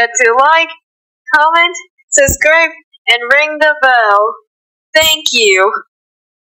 forget to like, comment, subscribe, and ring the bell. Thank you.